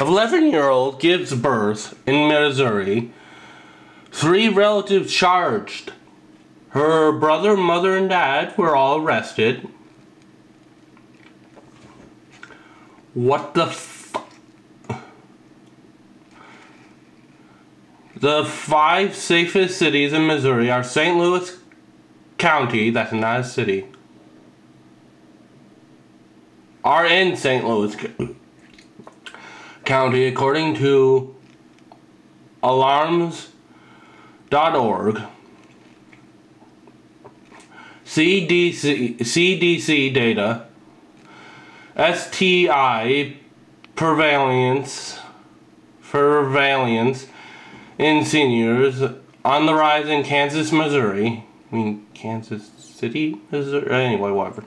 11 year old gives birth in Missouri. Three relatives charged. Her brother, mother, and dad were all arrested. What the The five safest cities in Missouri are St. Louis County, that's not a city, are in St. Louis County according to alarms.org. CDC, CDC data, STI prevalence, prevalence in seniors on the rise in Kansas, Missouri. I mean, Kansas City, Missouri. Anyway, whatever.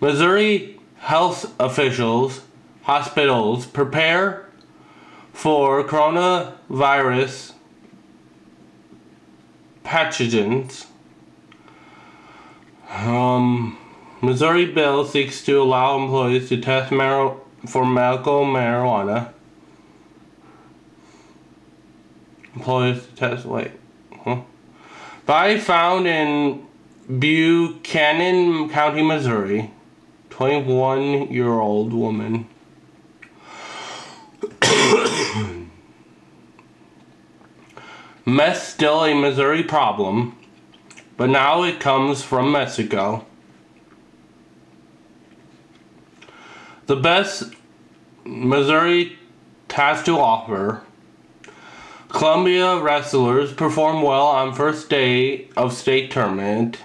Missouri health officials, hospitals prepare for coronavirus pathogens. Um, Missouri bill seeks to allow employees to test mar- for medical marijuana. Employees to test. Wait. Huh? Body found in Buchanan County, Missouri. 21 year old woman. Meth still a Missouri problem, but now it comes from Mexico. The best Missouri has to offer. Columbia wrestlers perform well on first day of state tournament.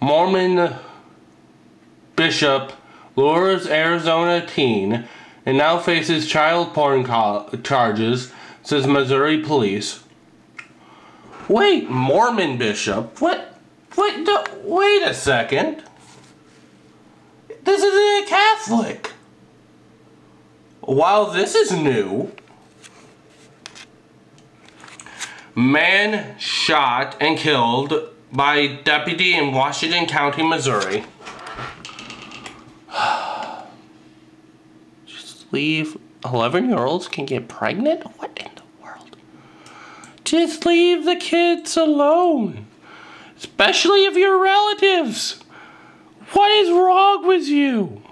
Mormon bishop lures Arizona teen and now faces child porn charges, says Missouri police. Wait, Mormon bishop? What? Wait, wait a second. This is a Catholic. While this is new, man shot and killed by deputy in Washington County, Missouri. Just leave 11 year olds can get pregnant? What in the world? Just leave the kids alone. Especially if you're relatives. What is wrong with you?